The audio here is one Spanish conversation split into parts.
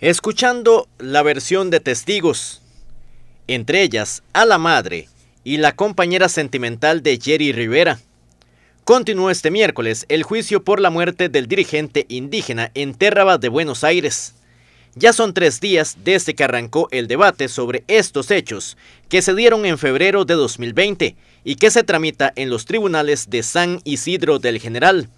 Escuchando la versión de testigos, entre ellas a la madre y la compañera sentimental de Jerry Rivera, continuó este miércoles el juicio por la muerte del dirigente indígena en Terraba de Buenos Aires. Ya son tres días desde que arrancó el debate sobre estos hechos, que se dieron en febrero de 2020 y que se tramita en los tribunales de San Isidro del General.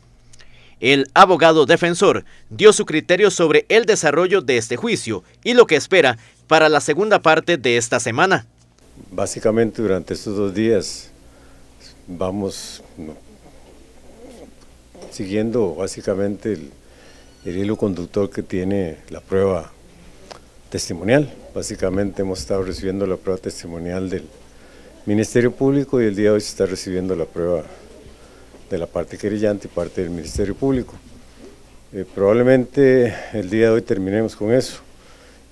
El abogado defensor dio su criterio sobre el desarrollo de este juicio y lo que espera para la segunda parte de esta semana. Básicamente durante estos dos días vamos siguiendo básicamente el, hilo conductor que tiene la prueba testimonial. Básicamente hemos estado recibiendo la prueba testimonial del Ministerio Público y el día de hoy se está recibiendo la prueba de la parte querellante y parte del Ministerio Público. Eh, probablemente el día de hoy terminemos con eso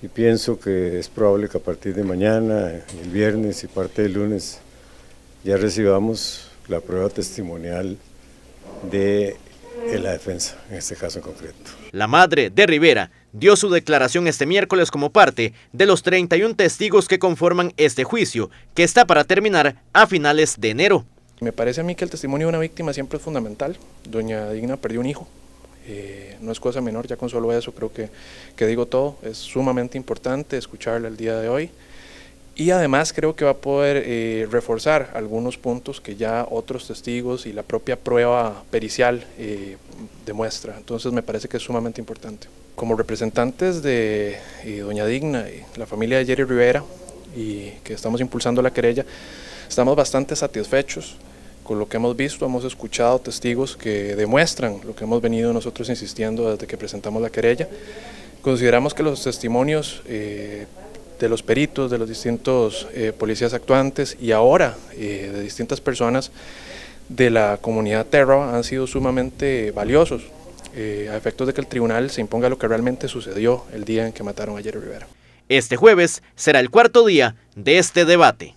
y pienso que es probable que a partir de mañana, el viernes y parte del lunes ya recibamos la prueba testimonial de la defensa, en este caso en concreto. La madre de Rivera dio su declaración este miércoles como parte de los 31 testigos que conforman este juicio, que está para terminar a finales de enero. Me parece a mí que el testimonio de una víctima siempre es fundamental. Doña Digna perdió un hijo, eh, no es cosa menor, ya con solo eso creo que, que digo todo. Es sumamente importante escucharla el día de hoy. Y además creo que va a poder eh, reforzar algunos puntos que ya otros testigos y la propia prueba pericial eh, demuestra. Entonces me parece que es sumamente importante. Como representantes de Doña Digna y la familia de Jerry Rivera y que estamos impulsando la querella, estamos bastante satisfechos con lo que hemos visto, hemos escuchado testigos que demuestran lo que hemos venido nosotros insistiendo desde que presentamos la querella. Consideramos que los testimonios eh, de los peritos, de los distintos eh, policías actuantes y ahora eh, de distintas personas de la comunidad Terra han sido sumamente valiosos a efectos de que el tribunal se imponga lo que realmente sucedió el día en que mataron a Jerry Rivera. Este jueves será el cuarto día de este debate.